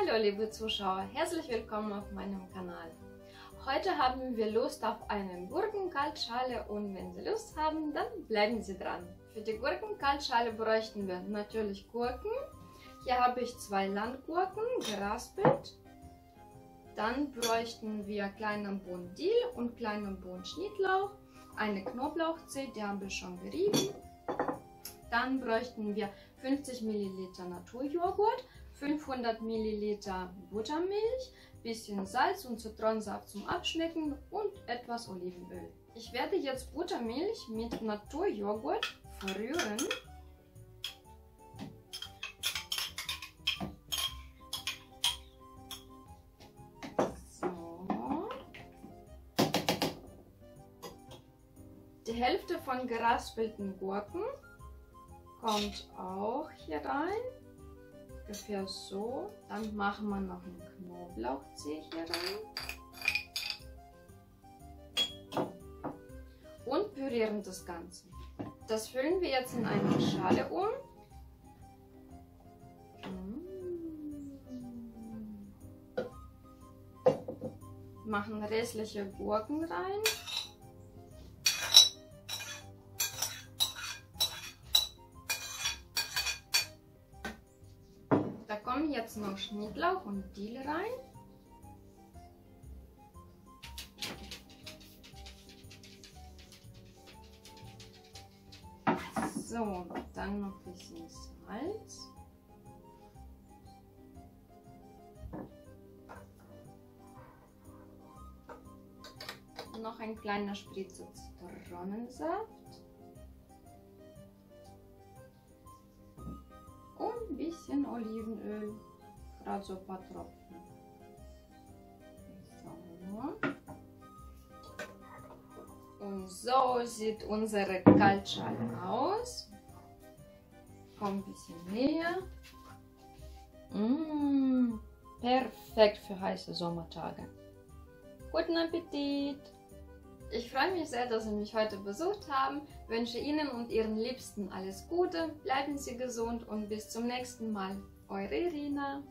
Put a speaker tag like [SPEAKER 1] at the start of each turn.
[SPEAKER 1] Hallo liebe Zuschauer, herzlich willkommen auf meinem Kanal. Heute haben wir Lust auf eine Gurkenkaltschale und wenn Sie Lust haben, dann bleiben Sie dran. Für die Gurkenkaltschale bräuchten wir natürlich Gurken. Hier habe ich zwei Landgurken geraspelt. Dann bräuchten wir kleinen Bohnen Dill und kleinen Bohnen Schnittlauch, eine Knoblauchzehe, die haben wir schon gerieben. Dann bräuchten wir 50 ml Naturjoghurt, 500 ml Buttermilch, bisschen Salz und Zitronensaft zum Abschmecken und etwas Olivenöl. Ich werde jetzt Buttermilch mit Naturjoghurt verrühren. Die Hälfte von geraspelten Gurken kommt auch hier rein. Ungefähr so. Dann machen wir noch einen Knoblauchzehe hier rein. Und pürieren das Ganze. Das füllen wir jetzt in eine Schale um. Machen restliche Gurken rein. Kommen jetzt noch Schnittlauch und Dill rein. So, dann noch ein bisschen Salz. Noch ein kleiner Spritzer Zitronensaft. Bisschen Olivenöl. Gerade so ein paar Tropfen. So. Und so sieht unsere Kaltschale aus. Komm ein bisschen näher. Mmh, perfekt für heiße Sommertage. Guten Appetit! Ich freue mich sehr, dass Sie mich heute besucht haben, wünsche Ihnen und Ihren Liebsten alles Gute, bleiben Sie gesund und bis zum nächsten Mal. Eure Irina.